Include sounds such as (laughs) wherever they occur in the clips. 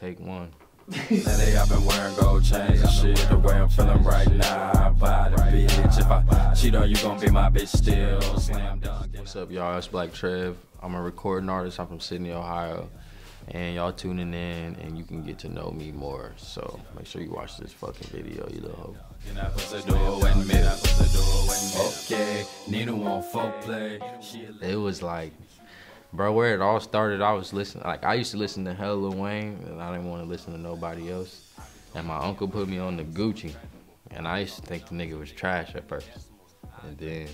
take one. Lately I've been wearing gold chains and shit. The way I'm feeling right now, I buy the bitch. If I cheat on you, gon' be my bitch still. Slam dunk. What's up, y'all? It's Blvck Trev. I'm a recording artist. I'm from Sidney, Ohio. And y'all tuning in and you can get to know me more. So make sure you watch this fucking video, you little hoe. Okay, Nina want folk play. She a It was like, bro, where it all started, I was listening. Like, I used to listen to Lil Wayne, and I didn't want to listen to nobody else. And my uncle put me on the Gucci, and I used to think the nigga was trash at first. And then,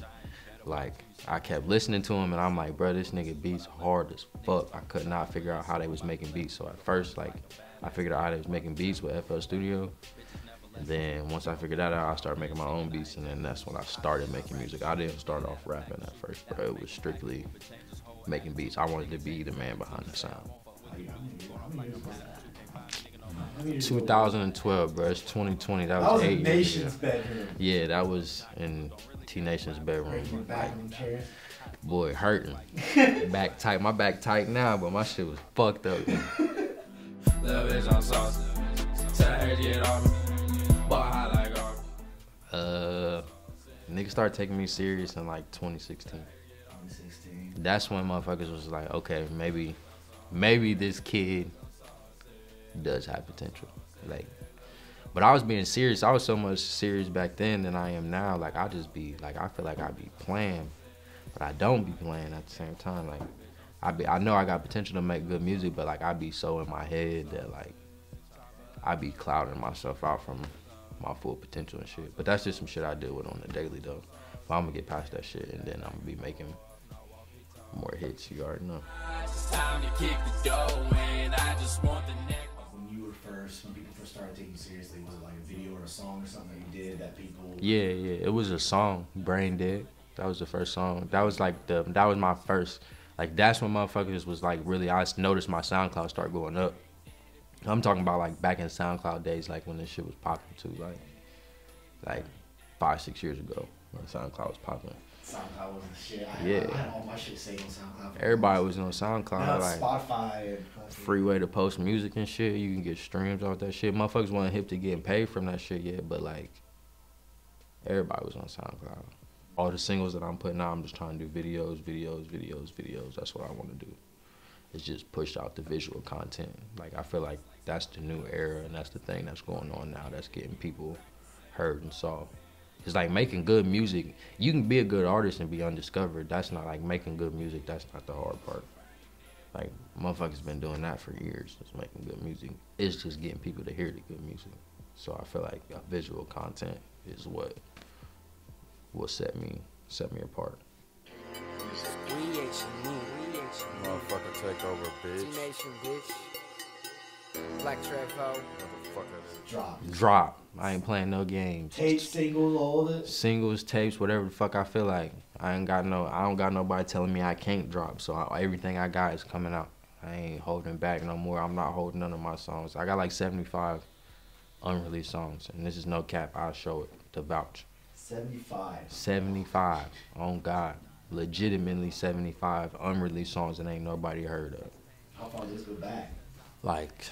like, I kept listening to him, and I'm like, bro, this nigga beats hard as fuck. I could not figure out how they was making beats. So at first, like, I figured out how they was making beats with FL Studio. And then once I figured that out, I started making my own beats, and then that's when I started making music. I didn't start off rapping at first, bro. It was strictly making beats. I wanted to be the man behind the sound. 2012, bro. It's 2020. That was, That was eight years Nation's ago. bedroom. Yeah, that was in T Nation's bedroom. Breaking back in. Boy, hurting. (laughs) back tight. My back tight now, but my shit was fucked up. (laughs) Little bitch on sauce. Tell her to get off I like off. Uh, niggas started taking me serious in like 2016. 2016. That's when motherfuckers was like, okay, maybe, maybe this kid does have potential. Like, but I was being serious. I was so much serious back then than I am now. Like, I just be like, I feel like I be playing, but I don't be playing at the same time. Like, I be, I know I got potential to make good music, but like, I be so in my head that like, I be clouding myself out from my full potential and shit. But that's just some shit I deal with on the daily though. But I'm gonna get past that shit and then I'm gonna be making more hits. You already know. It's time to kick the door in. I just want the neck. When you were first, when people first started taking you seriously, was it like a video or a song or something that you did that people? Yeah, yeah. It was a song, Brain Dead. That was the first song. That was like the that was my first. Like that's when motherfuckers was like really. I noticed my SoundCloud start going up. I'm talking about like back in SoundCloud days, like when this shit was popping too, like like five six years ago when SoundCloud was popping. SoundCloud was the shit. I, Yeah. I had all my shit saved on SoundCloud. Everybody was on SoundCloud. Now like Spotify. And free way to post music and shit. You can get streams off that shit. Motherfuckers wasn't hip to getting paid from that shit yet, but like everybody was on SoundCloud. All the singles that I'm putting out, I'm just trying to do videos, videos, videos, videos. That's what I want to do. It's just push out the visual content. Like I feel like that's the new era and that's the thing that's going on now. That's getting people heard and saw. It's like making good music. You can be a good artist and be undiscovered. That's not like making good music. That's not the hard part. Like motherfuckers been doing that for years, just making good music. It's just getting people to hear the good music. So I feel like visual content is what will set me set me apart. We H and me, we H and me. Motherfucker take over, bitch. Bitch. Black Trevo. Motherfucker. Drop. Drop. I ain't playing no games. Tape singles, all this. Singles, tapes, whatever the fuck I feel like. I ain't got no. I don't got nobody telling me I can't drop. So I, everything I got is coming out. I ain't holding back no more. I'm not holding none of my songs. I got like 75 unreleased songs, and this is no cap. I'll show it to vouch. 75. 75 on God. Legitimately 75 unreleased songs that ain't nobody heard of. How far does this go back? Like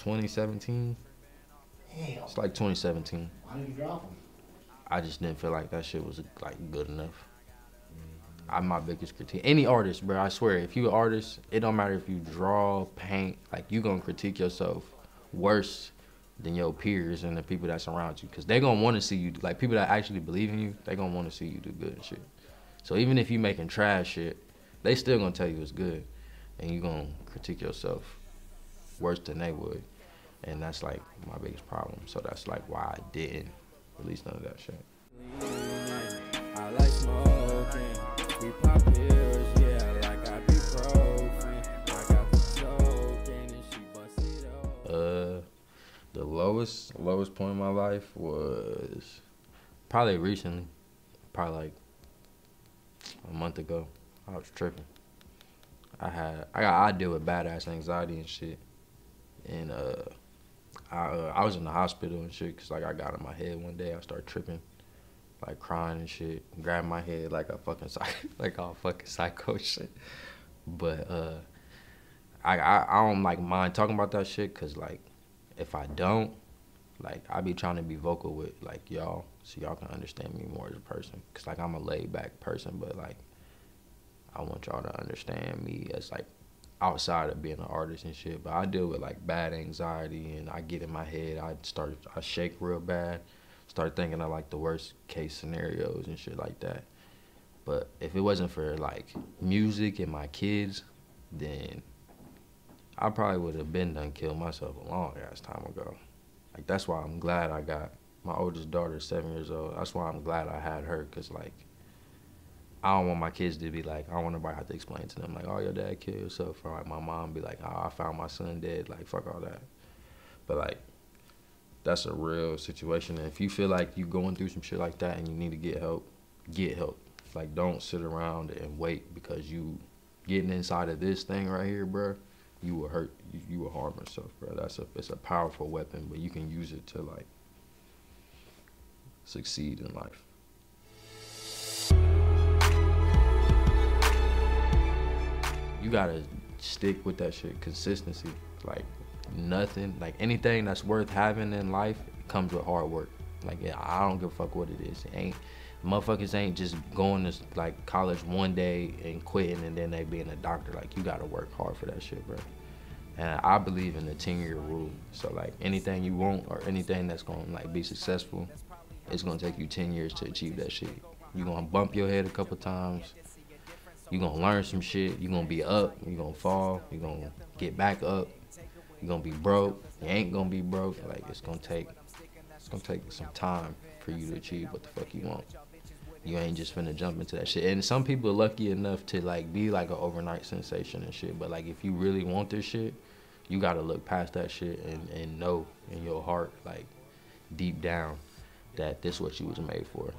2017. Damn. It's like 2017. Why did you drop them? I just didn't feel like that shit was like good enough. I'm my biggest critique. Any artist, bro, I swear, if you an artist, it don't matter if you draw, paint, like you gonna critique yourself worse than your peers and the people that surround you, cause they gonna want to see you. Like people that actually believe in you, they gonna want to see you do good and shit. So even if you making trash shit, they still gonna tell you it's good, and you gonna critique yourself worse than they would, and that's like my biggest problem. So that's like why I didn't release none of that shit. I like smoking. We pop pills, yeah, like I be profane. I got the token and she bust it up. Uh, the lowest lowest point in my life was probably recently, probably like a month ago. I was tripping. I had I got I deal with badass anxiety and shit, and uh, I uh, I was in the hospital and shit because like I got in my head one day. I started tripping, like crying and shit, grabbing my head like a fucking psych, (laughs) like all fucking psycho shit. But uh, I, I I don't like mind talking about that shit because like if I don't, like I be trying to be vocal with like y'all so y'all can understand me more as a person. Cause like I'm a laid back person, but like I want y'all to understand me as like outside of being an artist and shit. But I deal with like bad anxiety and I get in my head. I start I shake real bad. Start thinking of like the worst case scenarios and shit like that. But if it wasn't for like music and my kids, then I probably would have been done killed myself a long ass time ago. Like that's why I'm glad I got my oldest daughter, seven years old. That's why I'm glad I had her, cause like I don't want my kids to be like I don't want nobody to have to explain to them like, oh your dad killed himself, or like my mom be like, oh I found my son dead. Like fuck all that. But like that's a real situation. And if you feel like you're going through some shit like that and you need to get help, get help. Like don't sit around and wait because you getting inside of this thing right here, bro you will hurt you, you will harm yourself, bro. That's a it's a powerful weapon, but you can use it to like succeed in life. You gotta stick with that shit. Consistency. Like nothing, like anything that's worth having in life comes with hard work. Like yeah, I don't give a fuck what it is. It ain't motherfuckers ain't just going to like college one day and quitting and then they being a doctor. Like you gotta work hard for that shit, bro. And I believe in the 10 year rule. So like anything you want or anything that's gonna like be successful, it's gonna take you 10 years to achieve that shit. you gonna bump your head a couple times. You gonna learn some shit. You're gonna be up. You're gonna fall. You're gonna get back up. You're gonna be broke. You ain't gonna be broke. Like it's gonna take it's gonna take some time for you to achieve what the fuck you want you ain't just finna jump into that shit. And some people are lucky enough to like be like an overnight sensation and shit. But like if you really want this shit, you gotta look past that shit and, and know in your heart, like deep down, that this is what you was made for.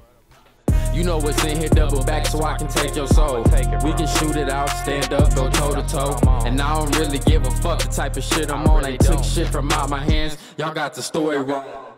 You know what's in here, double back so I can take your soul. We can shoot it out, stand up, go toe to toe. And I don't really give a fuck the type of shit I'm on. They took shit from out my hands. Y'all got the story wrong.